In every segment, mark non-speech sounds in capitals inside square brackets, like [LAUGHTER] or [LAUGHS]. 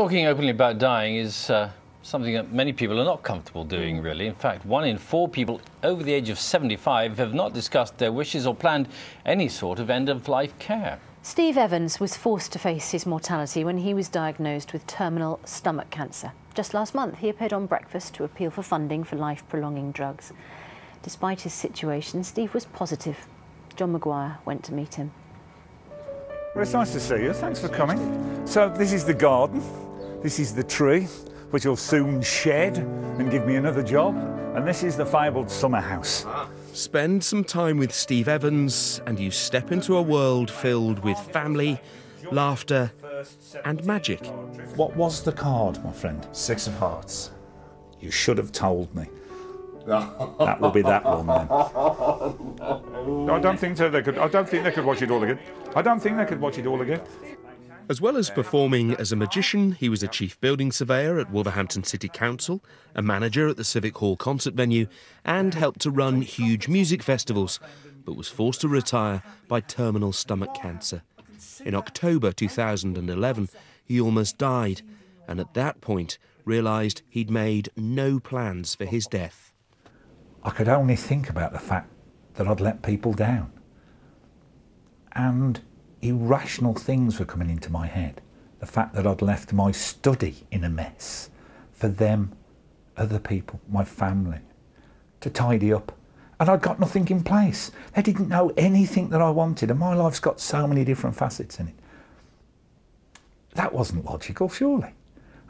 Talking openly about dying is uh, something that many people are not comfortable doing, really. In fact, one in four people over the age of 75 have not discussed their wishes or planned any sort of end of life care. Steve Evans was forced to face his mortality when he was diagnosed with terminal stomach cancer. Just last month, he appeared on Breakfast to appeal for funding for life prolonging drugs. Despite his situation, Steve was positive. John Maguire went to meet him. Well, it's nice to see you. Thanks for coming. So, this is the garden. This is the tree, which will soon shed and give me another job. And this is the fabled summer house. Spend some time with Steve Evans, and you step into a world filled with family, laughter, and magic. What was the card, my friend? Six of Hearts. You should have told me. [LAUGHS] that will be that one then. I don't think so. They could. I don't think they could watch it all again. I don't think they could watch it all again. As well as performing as a magician, he was a chief building surveyor at Wolverhampton City Council, a manager at the Civic Hall concert venue, and helped to run huge music festivals, but was forced to retire by terminal stomach cancer. In October 2011, he almost died, and at that point realised he'd made no plans for his death. I could only think about the fact that I'd let people down. And irrational things were coming into my head. The fact that I'd left my study in a mess for them, other people, my family, to tidy up. And I'd got nothing in place. They didn't know anything that I wanted, and my life's got so many different facets in it. That wasn't logical, surely.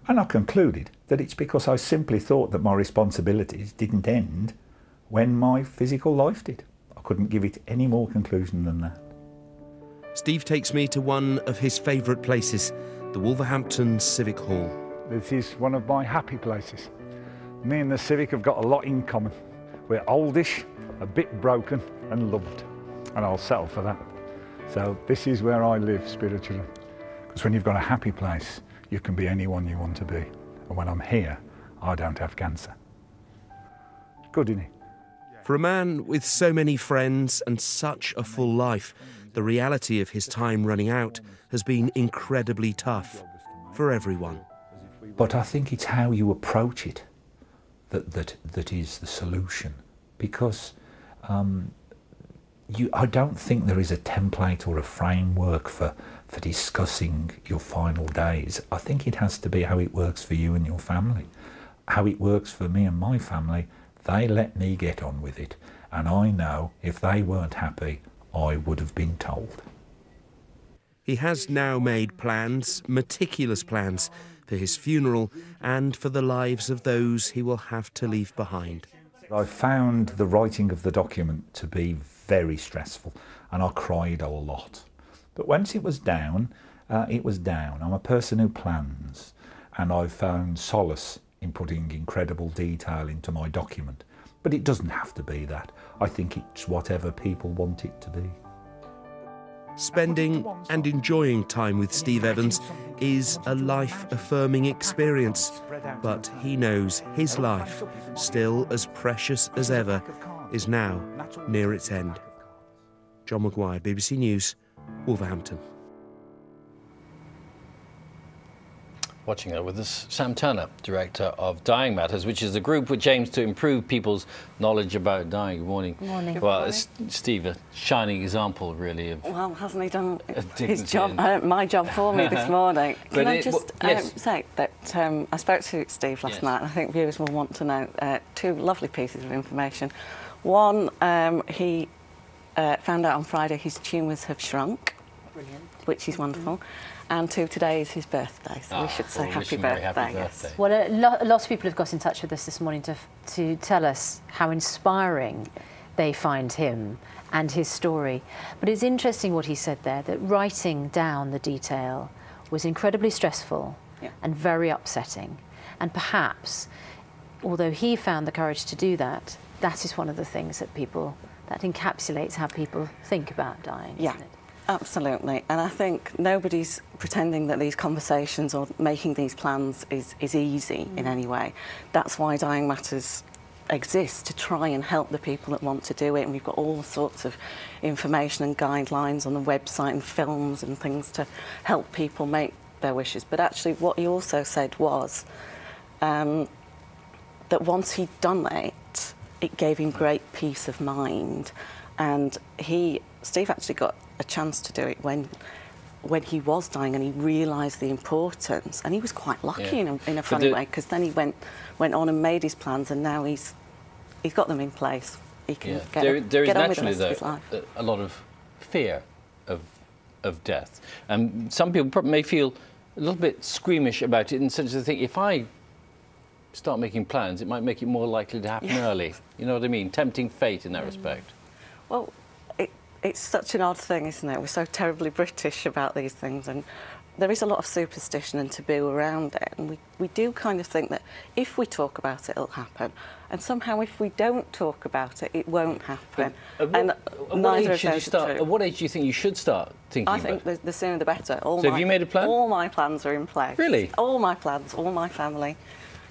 And I concluded that it's because I simply thought that my responsibilities didn't end when my physical life did. I couldn't give it any more conclusion than that. Steve takes me to one of his favourite places, the Wolverhampton Civic Hall. This is one of my happy places. Me and the Civic have got a lot in common. We're oldish, a bit broken, and loved. And I'll settle for that. So this is where I live spiritually. Because when you've got a happy place, you can be anyone you want to be. And when I'm here, I don't have cancer. Good, isn't it? For a man with so many friends and such a full life, the reality of his time running out has been incredibly tough for everyone. But I think it's how you approach it that, that, that is the solution. Because um, you, I don't think there is a template or a framework for, for discussing your final days. I think it has to be how it works for you and your family. How it works for me and my family, they let me get on with it. And I know if they weren't happy, I would have been told. He has now made plans, meticulous plans, for his funeral and for the lives of those he will have to leave behind. I found the writing of the document to be very stressful and I cried a lot. But once it was down, uh, it was down. I'm a person who plans and I've found solace in putting incredible detail into my document. But it doesn't have to be that. I think it's whatever people want it to be. Spending and enjoying time with Steve Evans is a life affirming experience, but he knows his life, still as precious as ever, is now near its end. John Maguire, BBC News, Wolverhampton. Watching that with us, Sam Turner, Director of Dying Matters, which is a group which aims to improve people's knowledge about dying. Good morning. Good morning. Good well, morning. Steve, a shining example, really, of Well, hasn't he done his job, uh, my job for me this [LAUGHS] morning? Can I just well, yes. um, say that um, I spoke to Steve last Yes. night, and I think viewers will want to know uh, two lovely pieces of information. One, um, he uh, found out on Friday his tumours have shrunk, which is wonderful. And two, today is his birthday, so Ah, we should say well, wish happy him a very birthday. happy yes. birthday. Well, a, lo- a lot of people have got in touch with us this morning to, to tell us how inspiring they find him and his story. But it's interesting what he said there that writing down the detail was incredibly stressful Yeah. and very upsetting. And perhaps, although he found the courage to do that, that is one of the things that people, that encapsulates how people think about dying. Yeah, isn't it? Absolutely. And I think nobody's pretending that these conversations or making these plans is, is easy in any way. That's why Dying Matters exists to try and help the people that want to do it. And we've got all sorts of information and guidelines on the website and films and things to help people make their wishes. But actually, what he also said was um, that once he'd done it, it gave him great peace of mind. And he, Steve, actually got a chance to do it when when he was dying and he realised the importance and he was quite lucky Yeah. in a, in a funny the- way because then he went went on and made his plans and now he's he's got them in place he can Yeah. get, there, there is get on with the naturally rest of his though life a, a lot of fear of of death, and some people may feel a little bit squeamish about it, in such as think if I start making plans, it might make it more likely to happen early. You know what I mean? Tempting fate in that mm. respect. Well, it's such an odd thing, isn't it? We're so terribly British about these things, and there is a lot of superstition and taboo around it. And we, we do kind of think that if we talk about it, it'll happen. And somehow, if we don't talk about it, it won't happen. What, and at what neither age of should you those start? At what age do you think you should start thinking I about think the, the sooner the better. All So my, have you made a plan? All my plans are in place. Really? All my plans, all my family.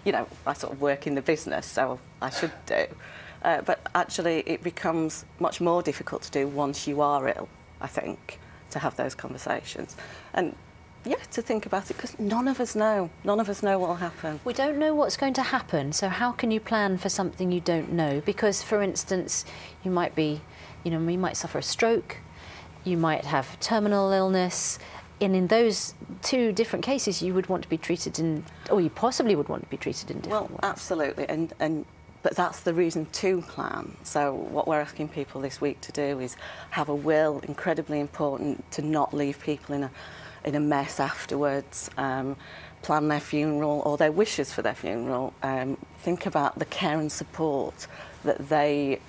You know, I sort of work in the business, so I should do. Uh, but actually, it becomes much more difficult to do once you are ill, I think, to have those conversations. And yeah, to think about it, because none of us know. None of us know what will happen. We don't know what's going to happen, so how can you plan for something you don't know? Because, for instance, you might be, you know, you might suffer a stroke, you might have terminal illness, and in those two different cases, you would want to be treated in, or you possibly would want to be treated in different Well, ways. absolutely, and and but that's the reason to plan. So what we're asking people this week to do is have a will. Incredibly important to not leave people in a in a mess afterwards. Um, plan their funeral or their wishes for their funeral. Um, think about the care and support that they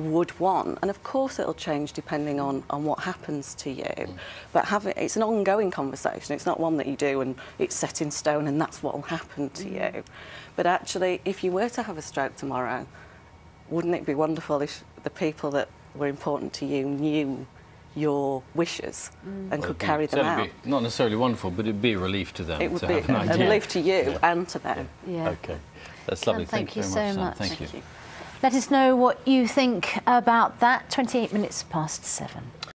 would want. And of course, it'll change depending on, on what happens to you. But have it, it's an ongoing conversation. It's not one that you do and it's set in stone and that's what will happen to mm. you. But actually, if you were to have a stroke tomorrow, wouldn't it be wonderful if the people that were important to you knew your wishes mm. and Well, could be- carry them out? be not necessarily wonderful, but it'd be a relief to them It would to be have an a idea. relief to you Yeah. and to them. yeah. Okay, that's lovely. Thank you very so much. Much. Thank you. Thank you. Let us know what you think about that. 28 minutes past seven.